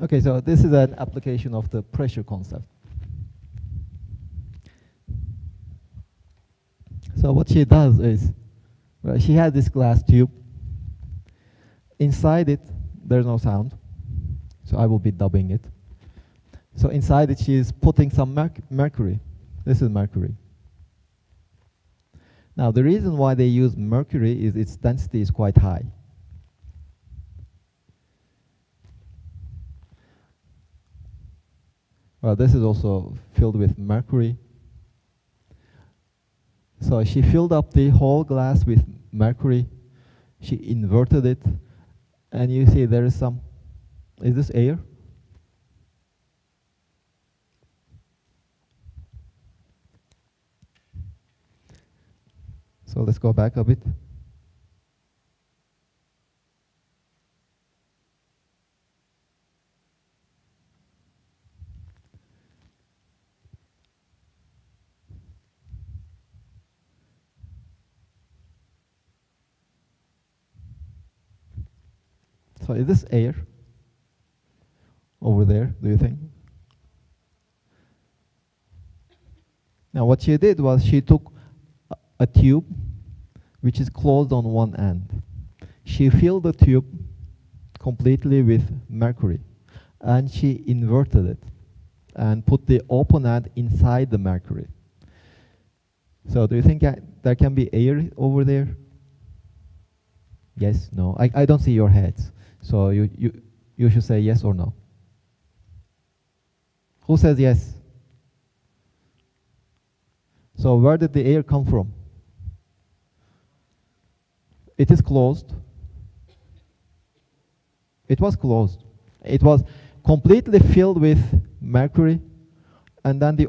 Okay, so this is an application of the pressure concept. So what she does is, well, she has this glass tube. Inside it, there's no sound. So I will be dubbing it. So inside it, she is putting some merc mercury. This is mercury. Now, the reason why they use mercury is its density is quite high. Well, this is also filled with mercury. So she filled up the whole glass with mercury. She inverted it. And you see there is some, is this air? So let's go back a bit. So is this air over there, do you think? Now what she did was she took a, a tube which is closed on one end. She filled the tube completely with mercury and she inverted it and put the open end inside the mercury. So do you think I, there can be air over there? Yes, no. I, I don't see your heads. So you, you, you should say yes or no. Who says yes? So where did the air come from? It is closed. It was closed. It was completely filled with mercury, and then the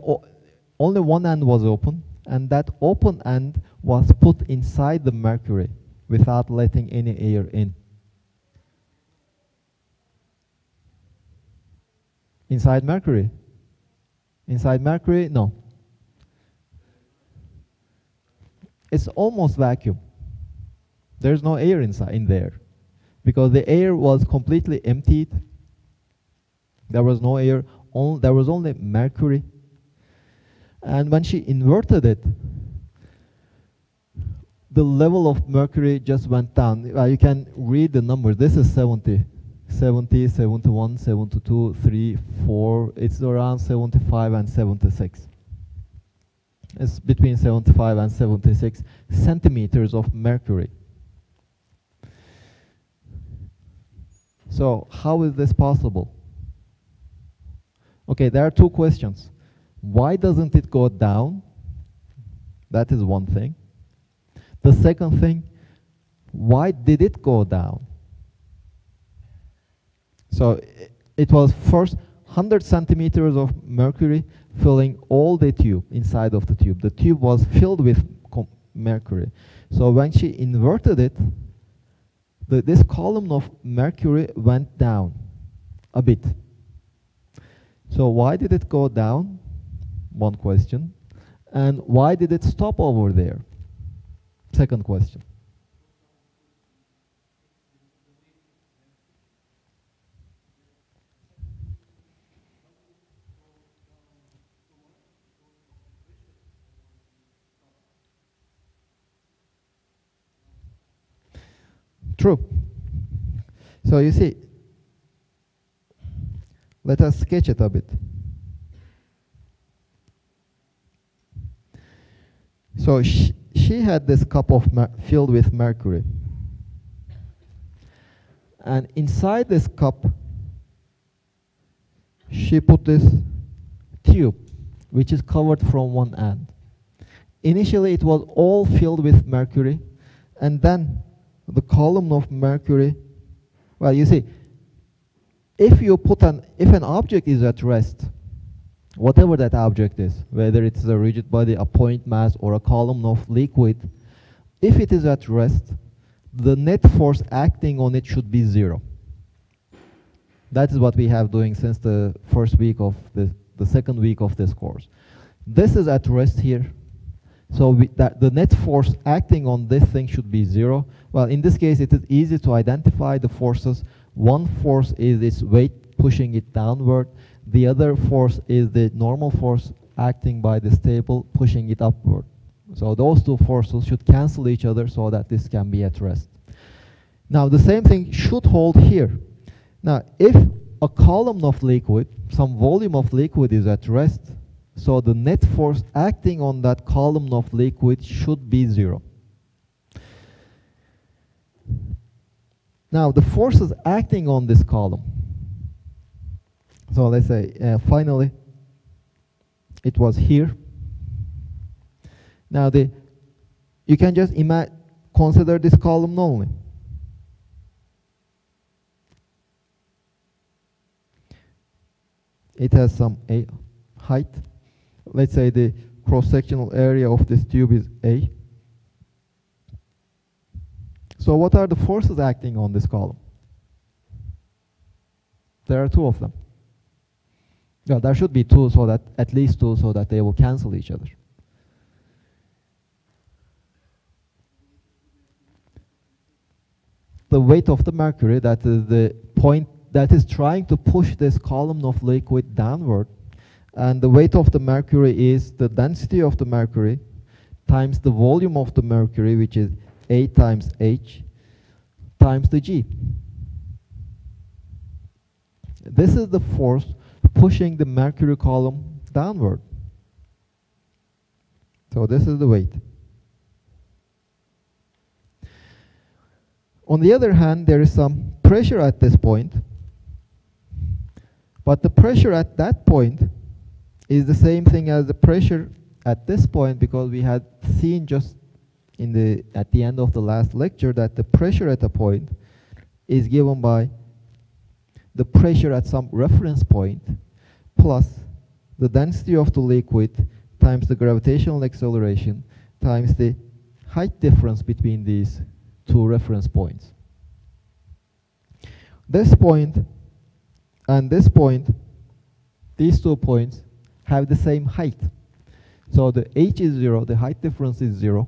only one end was open, and that open end was put inside the mercury without letting any air in. Inside mercury? Inside mercury? No. It's almost vacuum. There's no air inside in there because the air was completely emptied. There was no air. On, there was only mercury. And when she inverted it, the level of mercury just went down. Uh, you can read the numbers. This is 70. 70, 71, 72, 3, 4. It's around 75 and 76. It's between 75 and 76 centimeters of mercury. So how is this possible? Okay, there are two questions. Why doesn't it go down? That is one thing. The second thing, why did it go down? So it was first 100 centimeters of mercury filling all the tube inside of the tube. The tube was filled with mercury. So when she inverted it, the, this column of mercury went down a bit. So why did it go down? One question. And why did it stop over there? Second question. True. So you see, let us sketch it a bit. So she, she had this cup of filled with mercury. And inside this cup, she put this tube, which is covered from one end. Initially, it was all filled with mercury, and then the column of mercury, well, you see, if you put an, if an object is at rest, whatever that object is, whether it's a rigid body, a point mass, or a column of liquid, if it is at rest, the net force acting on it should be zero. That is what we have doing since the first week of the, the second week of this course. This is at rest here. So that the net force acting on this thing should be zero. Well, in this case, it is easy to identify the forces. One force is its weight pushing it downward. The other force is the normal force acting by this table, pushing it upward. So those two forces should cancel each other so that this can be at rest. Now the same thing should hold here. Now if a column of liquid, some volume of liquid is at rest, so the net force acting on that column of liquid should be zero. Now the forces acting on this column. So let's say uh, finally it was here. Now the you can just imagine consider this column only. It has some height. Let's say the cross-sectional area of this tube is A. So what are the forces acting on this column? There are two of them. Yeah, there should be two so that, at least two so that they will cancel each other. The weight of the mercury, that is the point that is trying to push this column of liquid downward. And the weight of the mercury is the density of the mercury times the volume of the mercury, which is a times H times the G. This is the force pushing the mercury column downward. So this is the weight. On the other hand, there is some pressure at this point. But the pressure at that point is the same thing as the pressure at this point because we had seen just in the at the end of the last lecture that the pressure at a point is given by the pressure at some reference point plus the density of the liquid times the gravitational acceleration times the height difference between these two reference points. This point and this point, these two points have the same height. So the h is zero, the height difference is zero,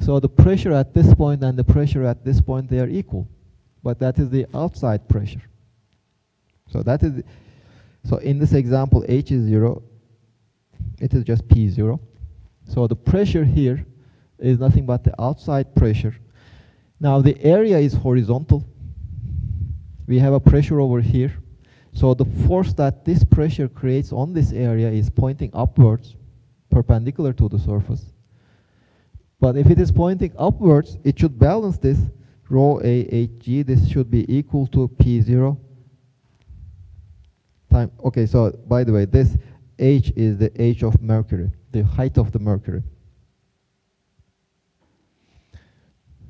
so the pressure at this point and the pressure at this point, they are equal. But that is the outside pressure. So that is, so in this example, H is zero. It is just P zero. So the pressure here is nothing but the outside pressure. Now the area is horizontal. We have a pressure over here. So the force that this pressure creates on this area is pointing upwards, perpendicular to the surface. But if it is pointing upwards, it should balance this rho A H G. This should be equal to P0 time. Okay, so by the way, this H is the H of Mercury, the height of the Mercury.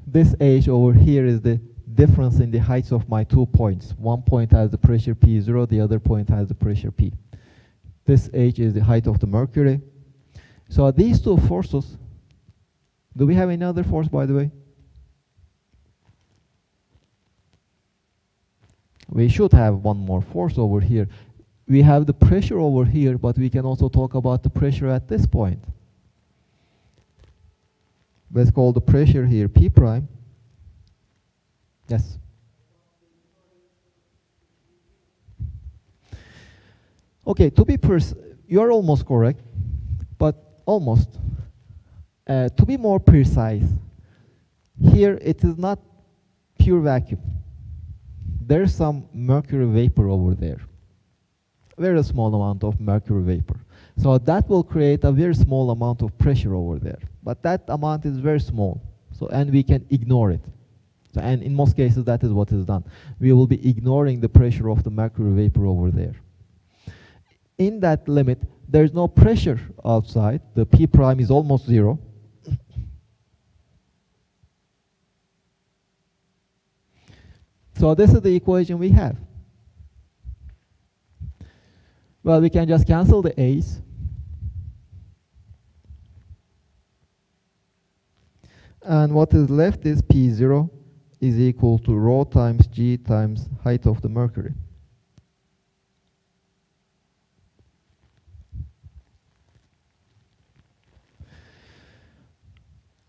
This H over here is the difference in the heights of my two points. One point has the pressure P0, the other point has the pressure P. This H is the height of the Mercury. So these two forces do we have any other force, by the way? We should have one more force over here. We have the pressure over here, but we can also talk about the pressure at this point. Let's call the pressure here P prime. Yes. Okay, to be pers you are almost correct, but almost. Uh, to be more precise, here it is not pure vacuum. There's some mercury vapor over there. Very small amount of mercury vapor. So that will create a very small amount of pressure over there. But that amount is very small. So and we can ignore it. And in most cases that is what is done. We will be ignoring the pressure of the mercury vapor over there. In that limit, there is no pressure outside. The P prime is almost zero. So this is the equation we have. Well, we can just cancel the a's. And what is left is P0 is equal to rho times G times height of the mercury.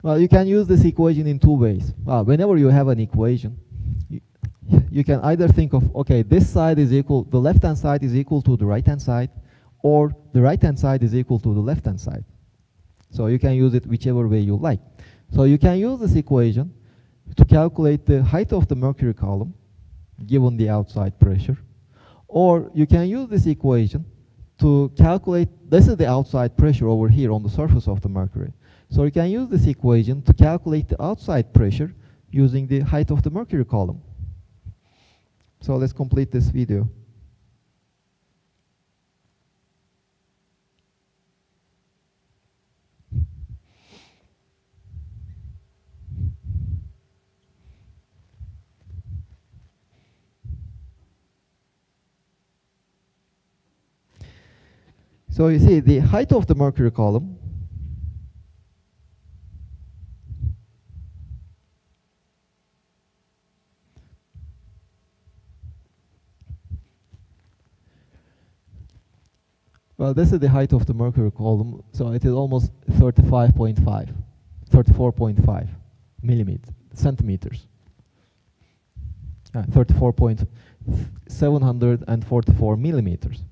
Well, you can use this equation in two ways. Whenever you have an equation, you can either think of, okay, this side is equal, the left-hand side is equal to the right-hand side, or the right-hand side is equal to the left-hand side. So you can use it whichever way you like. So you can use this equation to calculate the height of the mercury column given the outside pressure. Or you can use this equation to calculate, this is the outside pressure over here on the surface of the mercury. So you can use this equation to calculate the outside pressure using the height of the mercury column. So let's complete this video. So you see the height of the mercury column Well, this is the height of the mercury column, so it is almost 35.5, 34.5 millimeters, centimeters. Uh, 34.744 millimeters.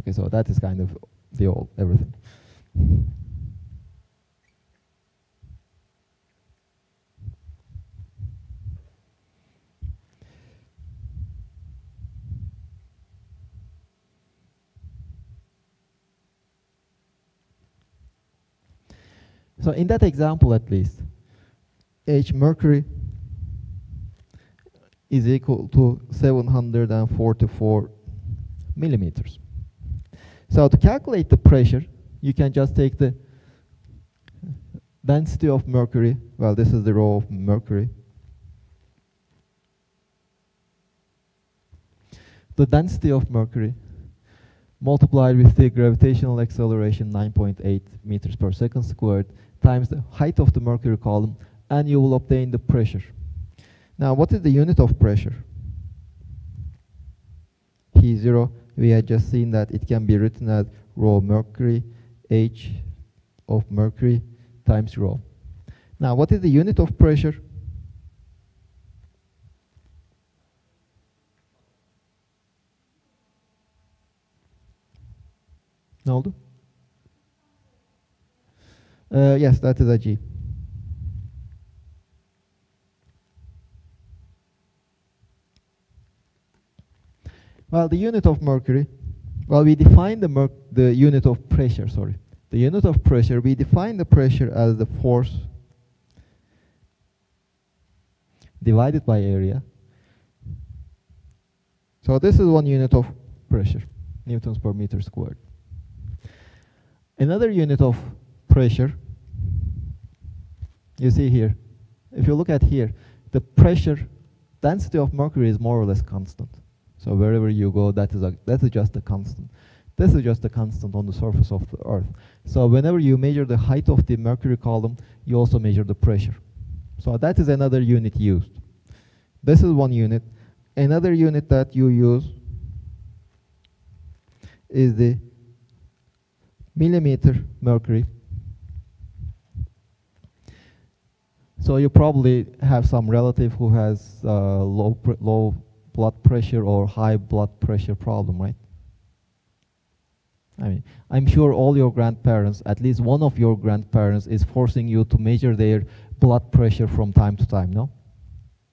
Okay, so that is kind of the old everything. So in that example at least, H mercury is equal to 744 millimeters. So to calculate the pressure, you can just take the density of mercury, well this is the rho of mercury, the density of mercury multiplied with the gravitational acceleration 9.8 meters per second squared times the height of the mercury column and you will obtain the pressure. Now what is the unit of pressure? P0, we had just seen that it can be written as rho mercury H of mercury times rho. Now what is the unit of pressure? Ne oldu? Uh, yes, that is a G. Well, the unit of mercury, well, we define the, the unit of pressure, sorry. The unit of pressure, we define the pressure as the force divided by area. So this is one unit of pressure, newtons per meter squared. Another unit of pressure, you see here, if you look at here, the pressure density of mercury is more or less constant. So wherever you go, that is, a, that is just a constant. This is just a constant on the surface of the Earth. So whenever you measure the height of the mercury column, you also measure the pressure. So that is another unit used. This is one unit. Another unit that you use is the millimeter mercury So you probably have some relative who has uh, low low blood pressure or high blood pressure problem, right? I mean, I'm sure all your grandparents, at least one of your grandparents, is forcing you to measure their blood pressure from time to time, no?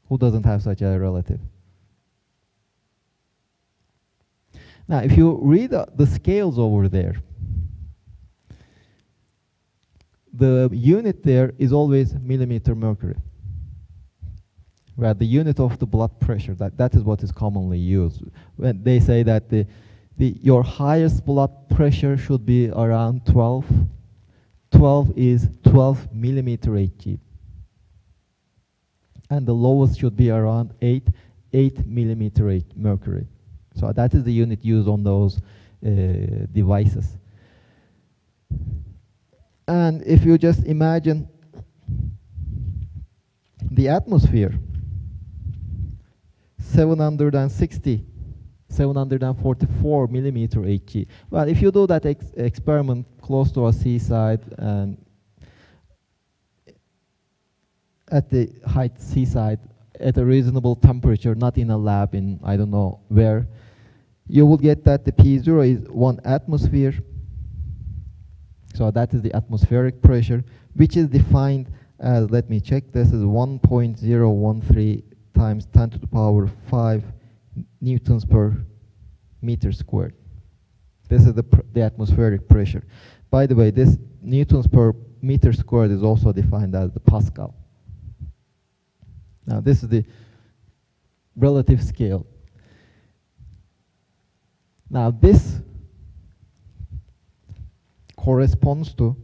Who doesn't have such a relative? Now, if you read uh, the scales over there, the unit there is always millimeter mercury. Where the unit of the blood pressure, that, that is what is commonly used. When they say that the, the, your highest blood pressure should be around 12. 12 is 12 millimeter Hg. And the lowest should be around 8, 8 millimeter H mercury. So that is the unit used on those uh, devices. And if you just imagine the atmosphere, 760 744 millimeter Hg. Well, if you do that ex experiment close to a seaside and at the height seaside at a reasonable temperature, not in a lab in I don't know where, you will get that the P0 is one atmosphere. So that is the atmospheric pressure, which is defined as, let me check, this is 1.013 times 10 to the power 5 newtons per meter squared. This is the, the atmospheric pressure. By the way, this newtons per meter squared is also defined as the Pascal. Now this is the relative scale. Now this corresponds to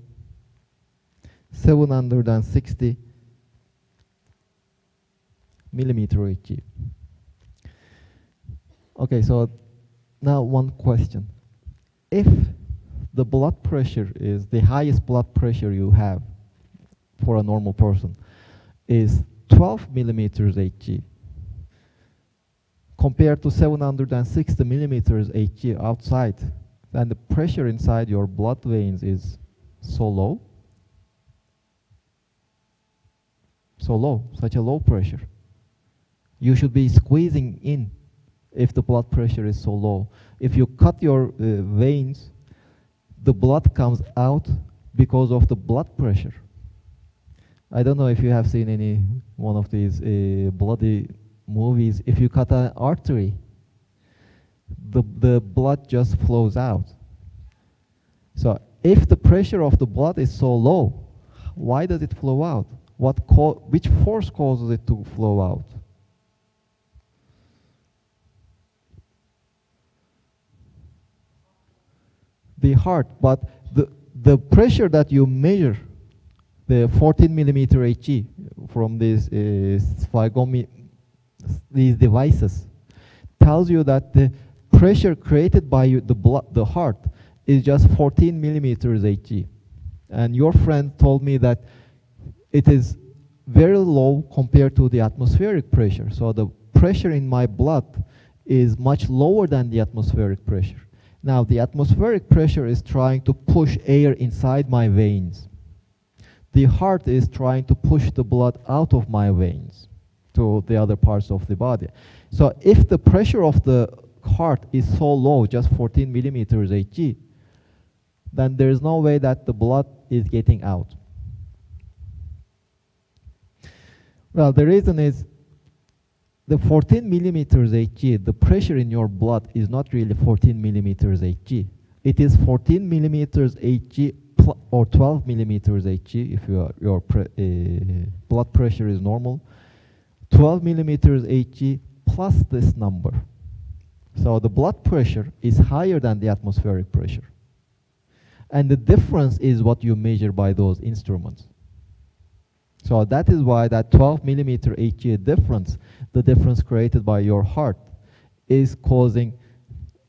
760 millimeter Hg. Okay, so now one question. If the blood pressure is the highest blood pressure you have for a normal person is 12 millimeters Hg compared to 760 millimeters Hg outside, then the pressure inside your blood veins is so low, so low, such a low pressure. You should be squeezing in if the blood pressure is so low. If you cut your uh, veins, the blood comes out because of the blood pressure. I don't know if you have seen any one of these uh, bloody movies. If you cut an artery, the, the blood just flows out. So if the pressure of the blood is so low, why does it flow out? What which force causes it to flow out? The heart, but the, the pressure that you measure, the 14 millimeter Hg from these, uh, these devices, tells you that the pressure created by you, the, blood, the heart is just 14 millimeters Hg. And your friend told me that it is very low compared to the atmospheric pressure. So the pressure in my blood is much lower than the atmospheric pressure. Now the atmospheric pressure is trying to push air inside my veins. The heart is trying to push the blood out of my veins to the other parts of the body. So if the pressure of the heart is so low, just 14 millimeters Hg, then there's no way that the blood is getting out. Well, the reason is the 14 millimeters Hg, the pressure in your blood is not really 14 millimeters Hg. It is 14 millimeters Hg or 12 millimeters Hg if your, your pre uh, blood pressure is normal. 12 millimeters Hg plus this number. So the blood pressure is higher than the atmospheric pressure. And the difference is what you measure by those instruments. So that is why that 12 millimeter Hg difference, the difference created by your heart, is causing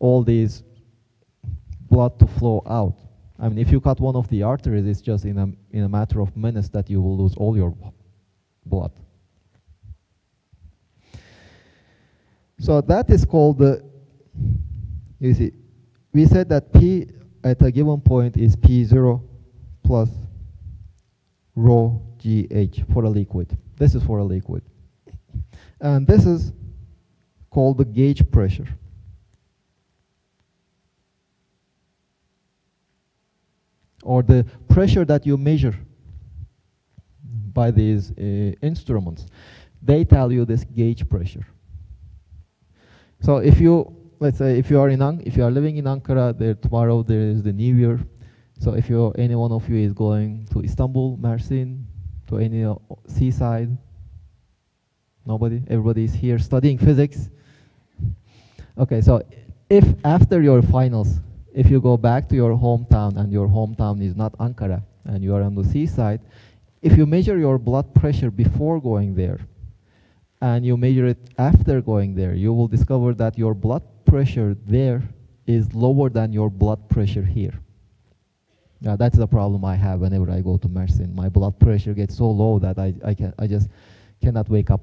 all these blood to flow out. I mean, if you cut one of the arteries, it's just in a, in a matter of minutes that you will lose all your blood. So that is called the, you see, we said that P at a given point is P0 plus rho GH for a liquid. This is for a liquid. And this is called the gauge pressure. Or the pressure that you measure by these uh, instruments. They tell you this gauge pressure. So if you, let's say, if you are in, An if you are living in Ankara, there tomorrow there is the New Year. So if you any one of you is going to Istanbul, Mersin, to any uh, seaside? Nobody? Everybody is here studying physics? Okay, so if after your finals, if you go back to your hometown and your hometown is not Ankara and you are on the seaside, if you measure your blood pressure before going there and you measure it after going there, you will discover that your blood pressure there is lower than your blood pressure here. Yeah, that's the problem I have whenever I go to Mersin. My blood pressure gets so low that I, I, can, I just cannot wake up.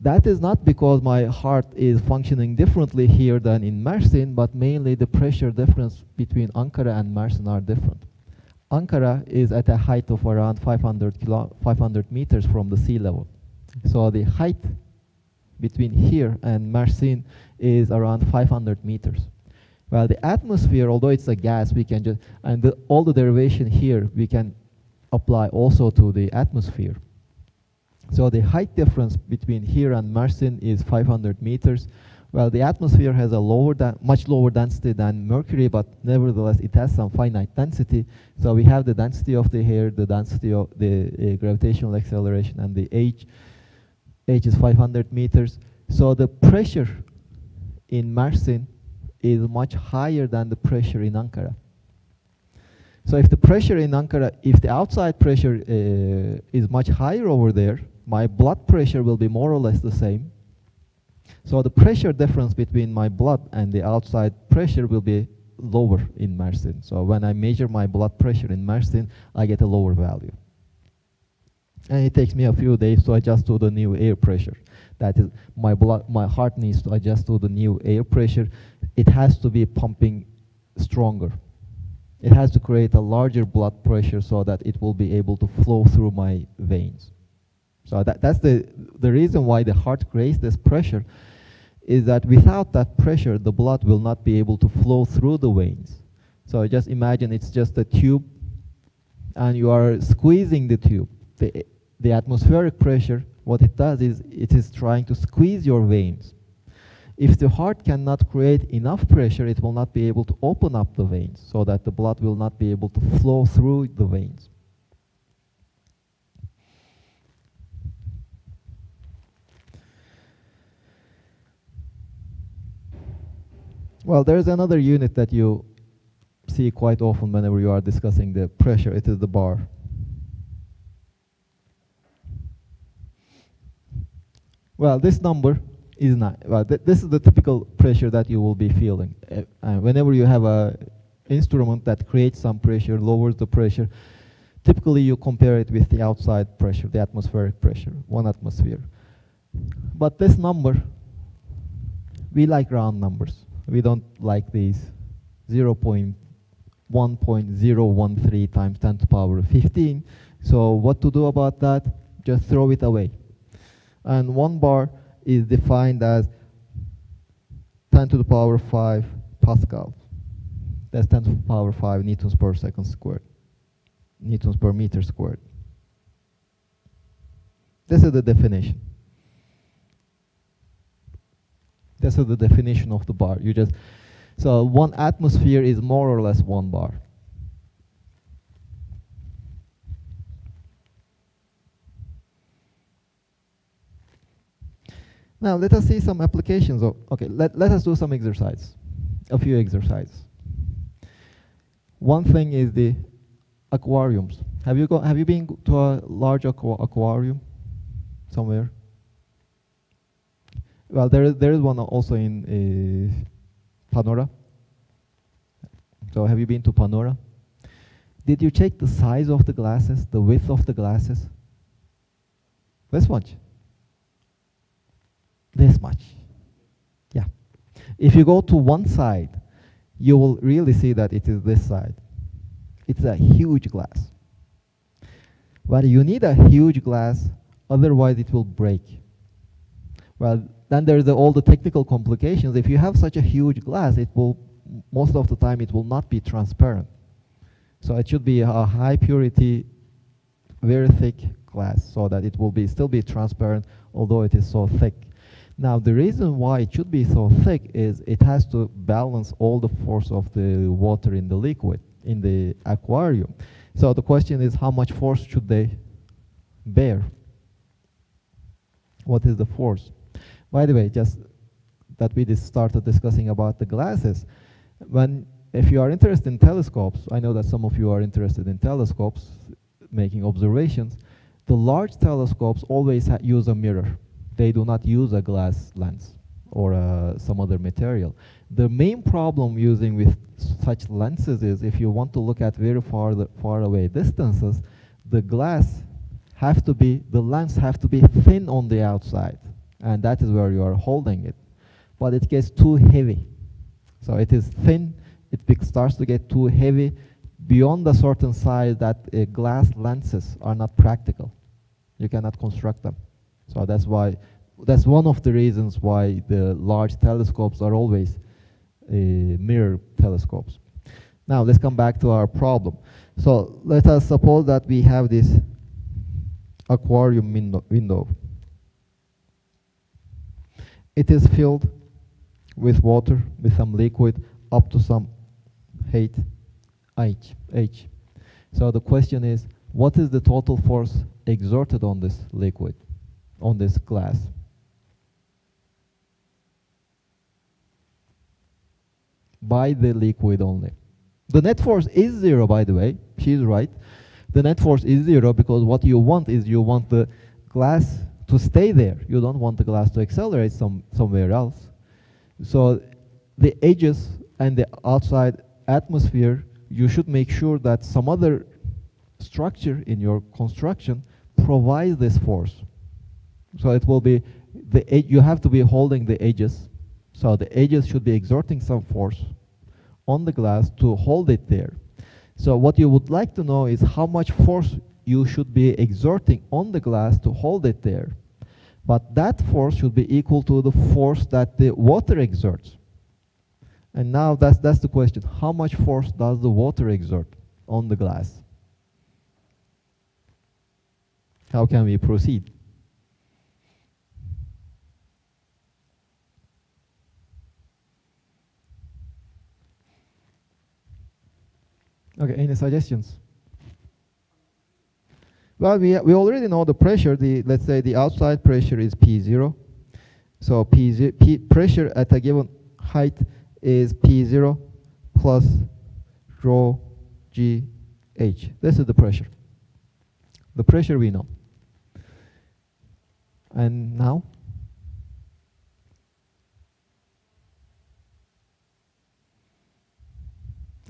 That is not because my heart is functioning differently here than in Mersin, but mainly the pressure difference between Ankara and Mersin are different. Ankara is at a height of around 500, kilo 500 meters from the sea level. So the height between here and Mersin is around 500 meters. Well, the atmosphere, although it's a gas, we can just, and the, all the derivation here, we can apply also to the atmosphere. So the height difference between here and Mersin is 500 meters. Well, the atmosphere has a lower, much lower density than Mercury, but nevertheless it has some finite density. So we have the density of the air, the density of the uh, gravitational acceleration, and the h. h is 500 meters. So the pressure in Mersin is much higher than the pressure in Ankara. So if the pressure in Ankara, if the outside pressure uh, is much higher over there, my blood pressure will be more or less the same. So the pressure difference between my blood and the outside pressure will be lower in Mersin. So when I measure my blood pressure in Mersin, I get a lower value. And it takes me a few days to adjust to the new air pressure. That is, my blood, my heart needs to adjust to the new air pressure. It has to be pumping stronger. It has to create a larger blood pressure so that it will be able to flow through my veins. So that, that's the, the reason why the heart creates this pressure is that without that pressure, the blood will not be able to flow through the veins. So just imagine it's just a tube and you are squeezing the tube. The, the atmospheric pressure, what it does is it is trying to squeeze your veins. If the heart cannot create enough pressure, it will not be able to open up the veins so that the blood will not be able to flow through the veins. Well, there's another unit that you see quite often whenever you are discussing the pressure. It is the bar. Well, this number is not, well, th this is the typical pressure that you will be feeling. Uh, uh, whenever you have a instrument that creates some pressure, lowers the pressure, typically you compare it with the outside pressure, the atmospheric pressure, one atmosphere. But this number, we like round numbers we don't like these 0.1.013 times 10 to the power 15. So what to do about that? Just throw it away. And one bar is defined as 10 to the power 5 Pascal. That's 10 to the power 5 newtons per second squared. Newtons per meter squared. This is the definition. This is the definition of the bar. You just so one atmosphere is more or less one bar. Now let us see some applications of, okay, let, let us do some exercise, a few exercises. One thing is the aquariums. Have you, go, have you been to a large aqua aquarium somewhere? Well, there is, there is one also in uh, Panora. So have you been to Panora? Did you check the size of the glasses, the width of the glasses? This much. This much. Yeah. If you go to one side, you will really see that it is this side. It's a huge glass. But you need a huge glass, otherwise it will break. Well, then there's the, all the technical complications. If you have such a huge glass, it will, most of the time, it will not be transparent. So it should be a high purity, very thick glass so that it will be still be transparent, although it is so thick. Now, the reason why it should be so thick is it has to balance all the force of the water in the liquid, in the aquarium. So the question is, how much force should they bear? What is the force? By the way, just that we just started discussing about the glasses, when if you are interested in telescopes, I know that some of you are interested in telescopes, making observations, the large telescopes always use a mirror. They do not use a glass lens or uh, some other material. The main problem using with such lenses is if you want to look at very far, far away distances, the glass have to be, the lens have to be thin on the outside and that is where you are holding it. But it gets too heavy. So it is thin, it starts to get too heavy beyond a certain size that uh, glass lenses are not practical. You cannot construct them. So that's why, that's one of the reasons why the large telescopes are always uh, mirror telescopes. Now let's come back to our problem. So let us suppose that we have this aquarium window. It is filled with water, with some liquid, up to some height, h. h. So the question is, what is the total force exerted on this liquid, on this glass? By the liquid only. The net force is zero, by the way. She's right. The net force is zero because what you want is you want the glass to stay there. You don't want the glass to accelerate some, somewhere else. So the edges and the outside atmosphere, you should make sure that some other structure in your construction provides this force. So it will be, the you have to be holding the edges. So the edges should be exerting some force on the glass to hold it there. So what you would like to know is how much force you should be exerting on the glass to hold it there. But that force should be equal to the force that the water exerts. And now that's, that's the question. How much force does the water exert on the glass? How can we proceed? Okay, any suggestions? Well, we, we already know the pressure, the, let's say the outside pressure is P0. So P, P pressure at a given height is P0 plus rho g h. This is the pressure. The pressure we know. And now?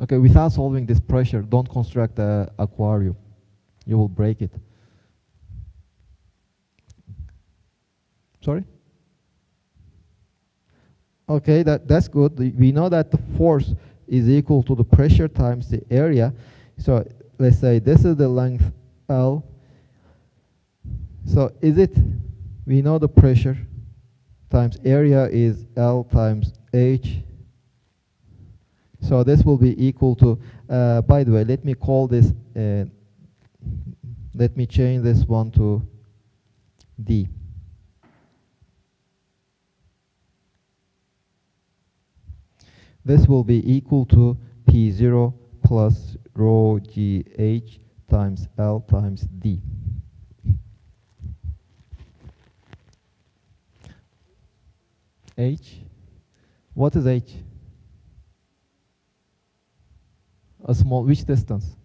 Okay, without solving this pressure, don't construct an aquarium. You will break it. Sorry? Okay, that, that's good. We know that the force is equal to the pressure times the area. So let's say this is the length L. So is it, we know the pressure times area is L times H so this will be equal to, uh, by the way, let me call this, uh, let me change this one to D. This will be equal to P0 plus rho GH times L times D. H, what is H? A small, which distance?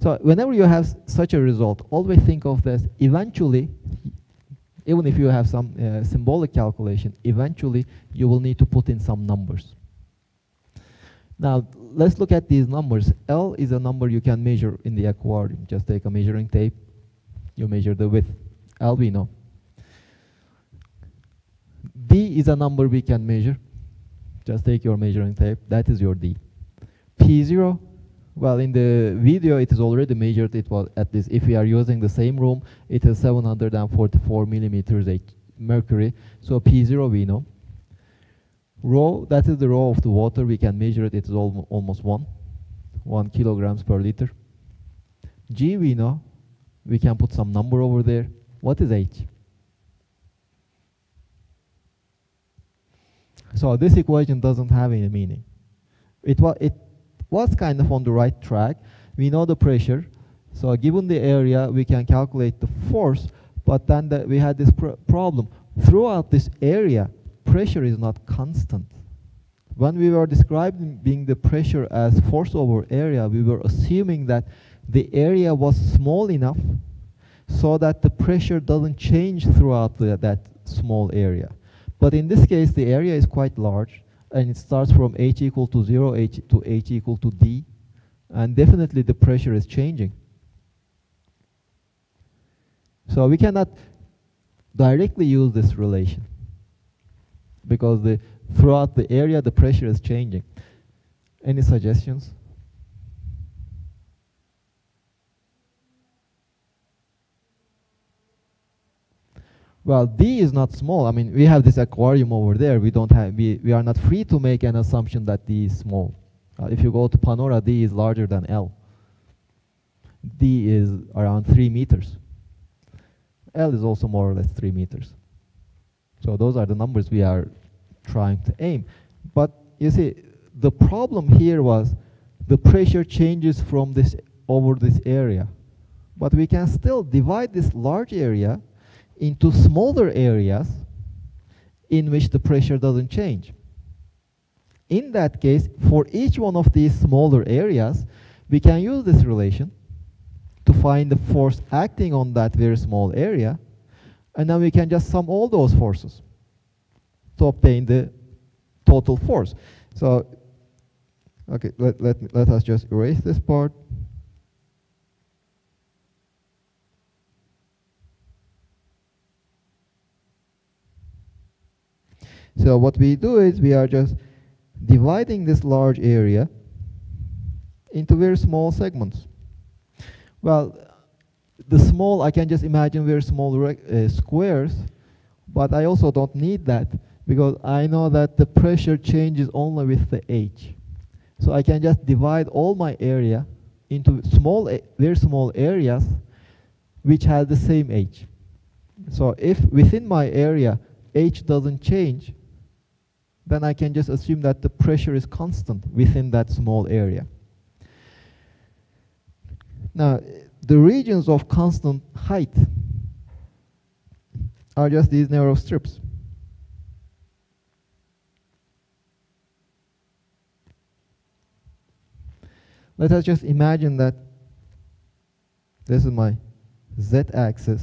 So whenever you have such a result, always think of this, eventually, even if you have some uh, symbolic calculation, eventually you will need to put in some numbers. Now, let's look at these numbers. L is a number you can measure in the aquarium. Just take a measuring tape, you measure the width. L we know. D is a number we can measure. Just take your measuring tape, that is your D. P0 well, in the video, it is already measured. It was at this. If we are using the same room, it is 744 millimeters H mercury. So P0 we know. Rho, that is the rho of the water. We can measure it. It is al almost one, one kilograms per liter. G we know. We can put some number over there. What is H? So this equation doesn't have any meaning. It was it was kind of on the right track. We know the pressure. So given the area, we can calculate the force, but then the, we had this pr problem. Throughout this area, pressure is not constant. When we were describing being the pressure as force over area, we were assuming that the area was small enough so that the pressure doesn't change throughout the, that small area. But in this case, the area is quite large, and it starts from h equal to 0 h to h equal to d, and definitely the pressure is changing. So we cannot directly use this relation. because the throughout the area the pressure is changing. Any suggestions? Well, D is not small. I mean, we have this aquarium over there. We don't have, we, we are not free to make an assumption that D is small. Uh, if you go to Panora, D is larger than L. D is around three meters. L is also more or less three meters. So those are the numbers we are trying to aim. But you see, the problem here was the pressure changes from this over this area. But we can still divide this large area into smaller areas in which the pressure doesn't change. In that case, for each one of these smaller areas, we can use this relation to find the force acting on that very small area, and then we can just sum all those forces to obtain the total force. So, okay, let, let, let us just erase this part. So what we do is we are just dividing this large area into very small segments. Well, the small, I can just imagine very small uh, squares, but I also don't need that because I know that the pressure changes only with the h. So I can just divide all my area into small, very small areas which have the same h. So if within my area h doesn't change, then I can just assume that the pressure is constant within that small area. Now, the regions of constant height are just these narrow strips. Let us just imagine that this is my z-axis.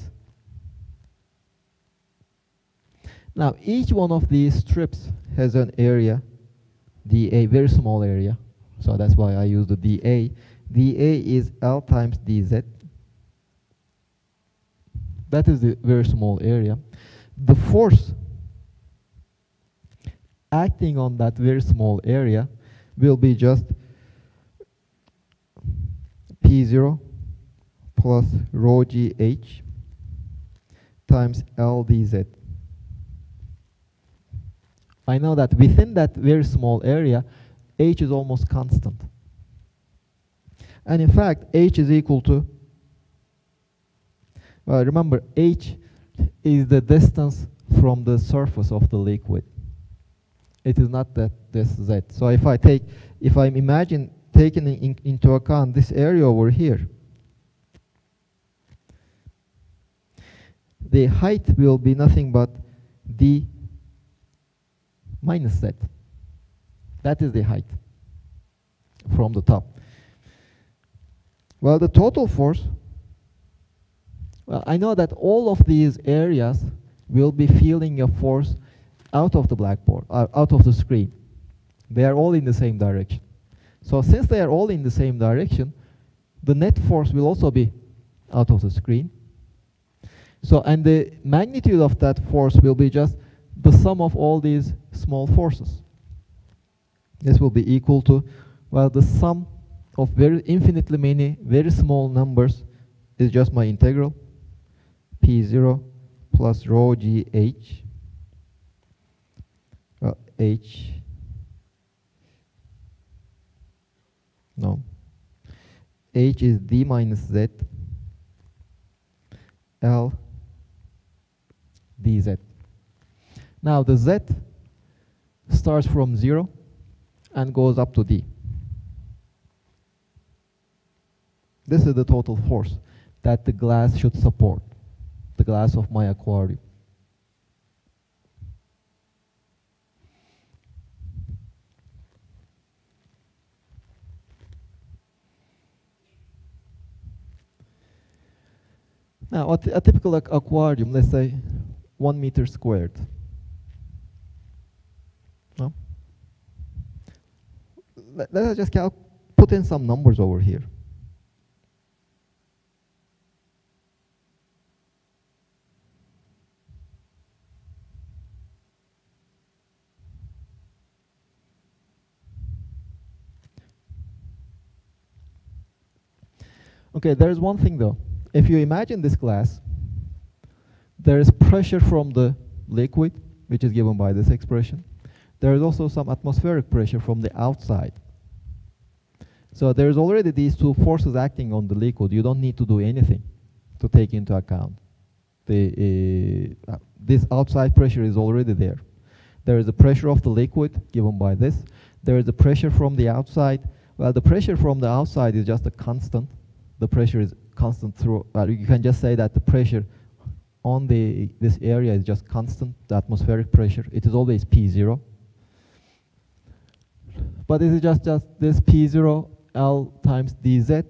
Now, each one of these strips has an area, dA, very small area. So that's why I use the dA. dA is L times dz. That is the very small area. The force acting on that very small area will be just P0 plus rho GH times L dz. I know that within that very small area, h is almost constant. And in fact, h is equal to, well, remember, h is the distance from the surface of the liquid. It is not that this z. So if I take, if I imagine taking in, into account this area over here, the height will be nothing but d minus that. That is the height from the top. Well, the total force, well, I know that all of these areas will be feeling a force out of the blackboard, uh, out of the screen. They are all in the same direction. So since they are all in the same direction, the net force will also be out of the screen. So, and the magnitude of that force will be just the sum of all these small forces. This will be equal to, well, the sum of very infinitely many very small numbers is just my integral, p0 plus rho gh, well, h, no, h is d minus z, l dz. Now the z starts from 0 and goes up to d. This is the total force that the glass should support, the glass of my aquarium. Now, a, a typical aquarium, let's say one meter squared. let, let us just put in some numbers over here. Okay, there's one thing though. If you imagine this glass, there is pressure from the liquid, which is given by this expression. There is also some atmospheric pressure from the outside. So there's already these two forces acting on the liquid. You don't need to do anything to take into account. The, uh, this outside pressure is already there. There is the pressure of the liquid given by this. There is the pressure from the outside. Well, the pressure from the outside is just a constant. The pressure is constant through, well, you can just say that the pressure on the this area is just constant, the atmospheric pressure. It is always P0. But this is just, just this P0 L times dz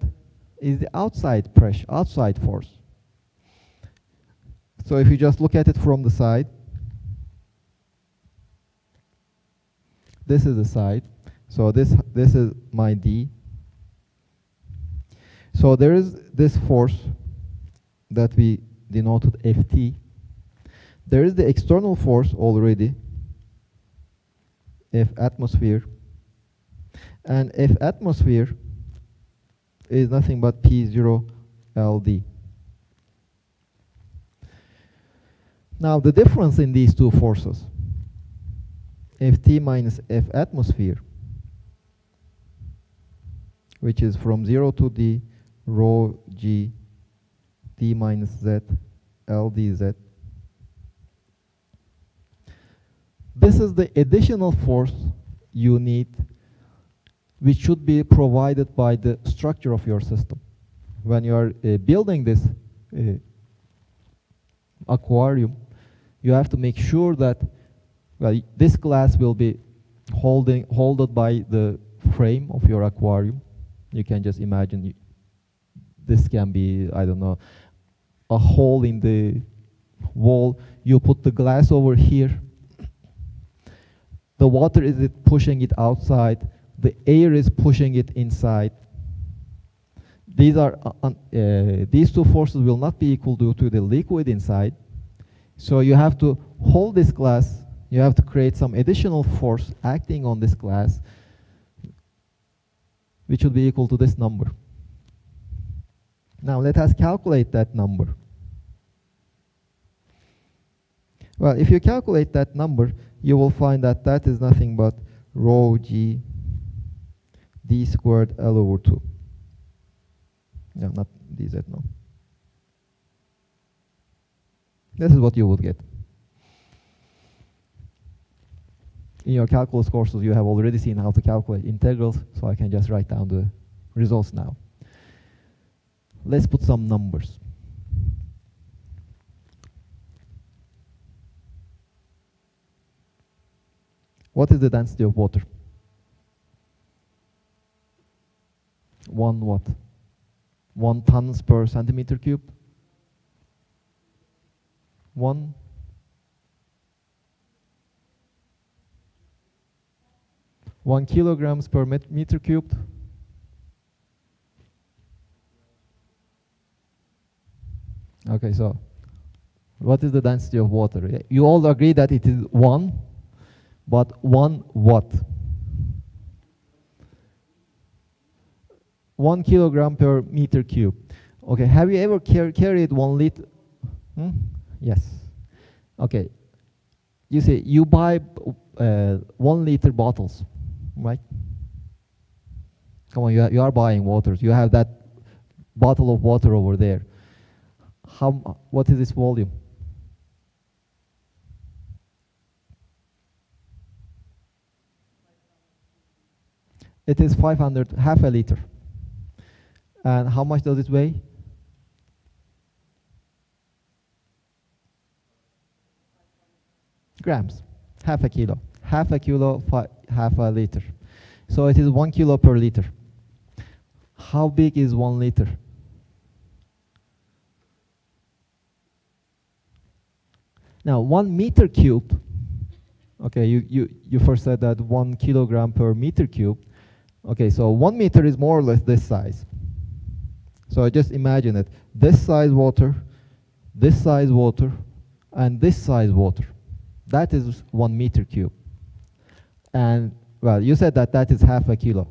is the outside pressure, outside force. So if you just look at it from the side, this is the side. So this this is my D. So there is this force that we denoted Ft. There is the external force already, F atmosphere. And if atmosphere is nothing but P0 LD. Now the difference in these two forces, Ft minus F atmosphere, which is from 0 to D rho G d minus z L dz. This is the additional force you need which should be provided by the structure of your system. When you are uh, building this uh, aquarium, you have to make sure that well, this glass will be holding holded by the frame of your aquarium. You can just imagine this can be, I don't know, a hole in the wall. You put the glass over here. The water is it pushing it outside. The air is pushing it inside. These are uh, uh, these two forces will not be equal due to the liquid inside. So you have to hold this glass. You have to create some additional force acting on this glass, which would be equal to this number. Now let us calculate that number. Well, if you calculate that number, you will find that that is nothing but rho g d squared L over 2. No, not dz, no. This is what you would get. In your calculus courses, you have already seen how to calculate integrals, so I can just write down the results now. Let's put some numbers. What is the density of water? One what? One tons per centimeter cube? One? One kilograms per meter cubed? Okay, so what is the density of water? You all agree that it is one, but one what? One kilogram per meter cube. Okay, have you ever car carried one liter? Hmm? Yes. Okay. You see, you buy uh, one liter bottles, right? Come on, you, you are buying waters. You have that bottle of water over there how, what is this volume? It is 500, half a liter. And how much does it weigh? Grams, half a kilo. Half a kilo, half a liter. So it is one kilo per liter. How big is one liter? Now, one meter cube, okay, you, you, you first said that one kilogram per meter cube. Okay, so one meter is more or less this size. So I just imagine it. This size water, this size water, and this size water. That is one meter cube. And, well, you said that that is half a kilo.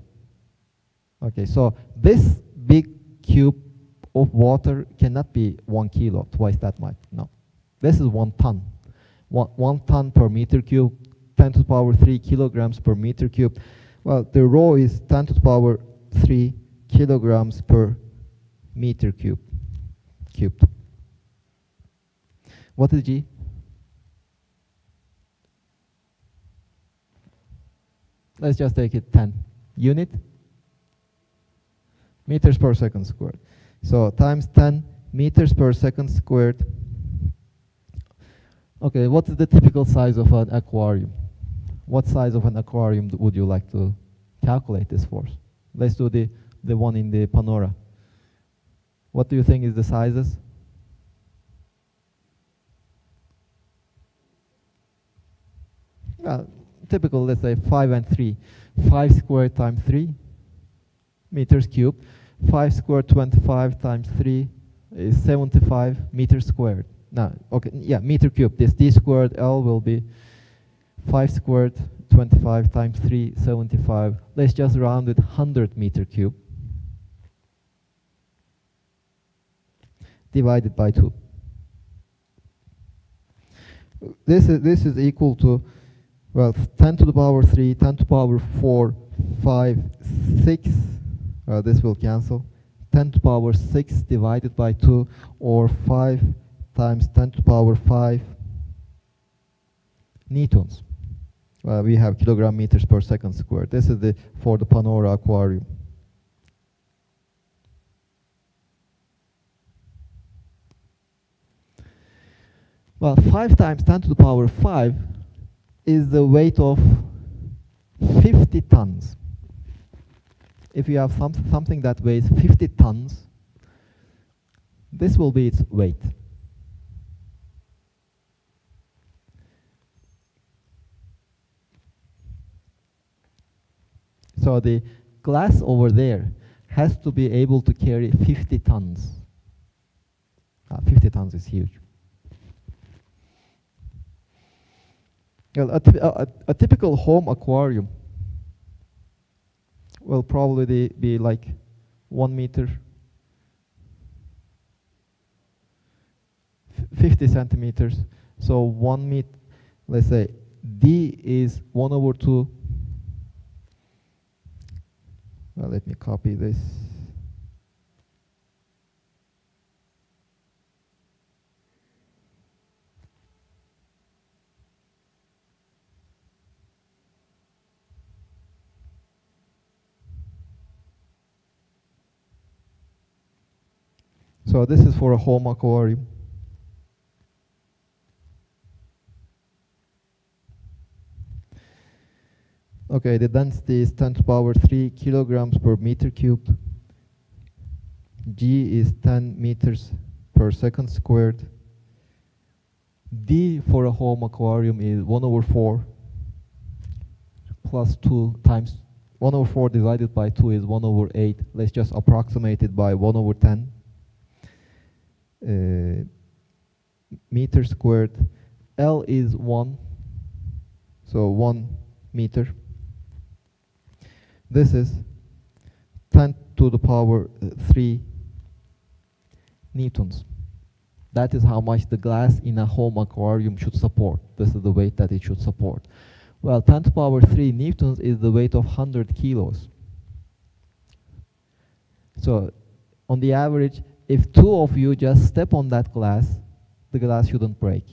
Okay, so this big cube of water cannot be one kilo, twice that much. No. This is one ton. One, one ton per meter cube, 10 to the power 3 kilograms per meter cube. Well, the rho is 10 to the power 3 kilograms per meter cube. Cubed. What is G? Let's just take it 10. Unit? Meters per second squared. So times 10 meters per second squared. Okay, what is the typical size of an aquarium? What size of an aquarium would you like to calculate this for? Let's do the, the one in the Panora. What do you think is the sizes? Well, typical, let's say 5 and 3. 5 squared times 3 meters cubed. 5 squared 25 times 3 is 75 meters squared. Now, okay, yeah, meter cubed. This d squared L will be 5 squared 25 times 3, 75. Let's just round it 100 meter cube. Divided by 2. This is, this is equal to, well, 10 to the power 3, 10 to the power 4, 5, 6, uh, this will cancel. 10 to the power 6 divided by 2 or 5 times 10 to the power 5 newtons. Uh, we have kilogram meters per second squared. This is the for the Panora aquarium. Well, 5 times 10 to the power 5 is the weight of 50 tons if you have some, something that weighs 50 tons, this will be its weight. So the glass over there has to be able to carry 50 tons. Uh, 50 tons is huge. Well, a, a, a typical home aquarium will probably be like one meter, 50 centimeters. So one meter, let's say D is 1 over 2. Well, let me copy this. So this is for a home aquarium. Okay, the density is 10 to the power 3 kilograms per meter cube. G is 10 meters per second squared. D for a home aquarium is 1 over 4 plus 2 times 1 over 4 divided by 2 is 1 over 8. Let's just approximate it by 1 over 10. Uh, meter squared. L is 1, so 1 meter. This is 10 to the power uh, 3 newtons. That is how much the glass in a home aquarium should support. This is the weight that it should support. Well, 10 to the power 3 newtons is the weight of 100 kilos. So on the average, if two of you just step on that glass, the glass shouldn't break.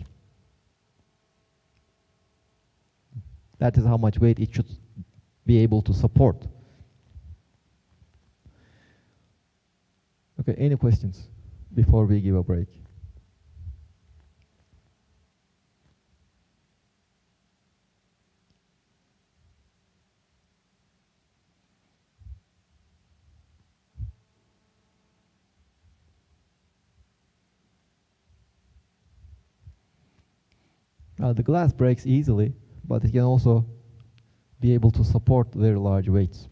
That is how much weight it should be able to support. Okay, any questions before we give a break? Uh, the glass breaks easily, but it can also be able to support very large weights.